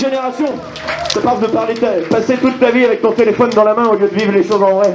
Génération, ça passe de parler, passer toute ta vie avec ton téléphone dans la main au lieu de vivre les choses en vrai.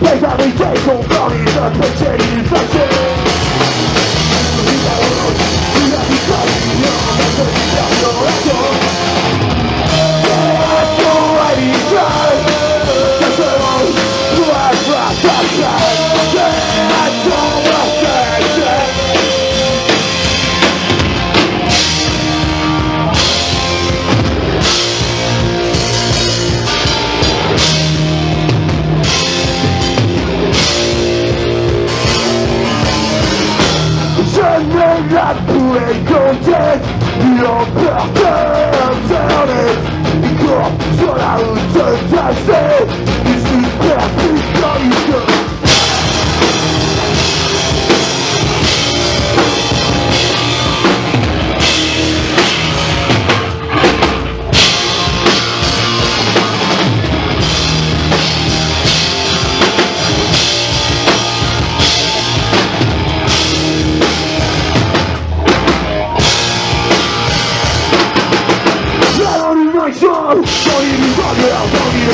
会让你最终到你的天线与底线。La L'empereur Internet Il To nie mi wolno, autonomię,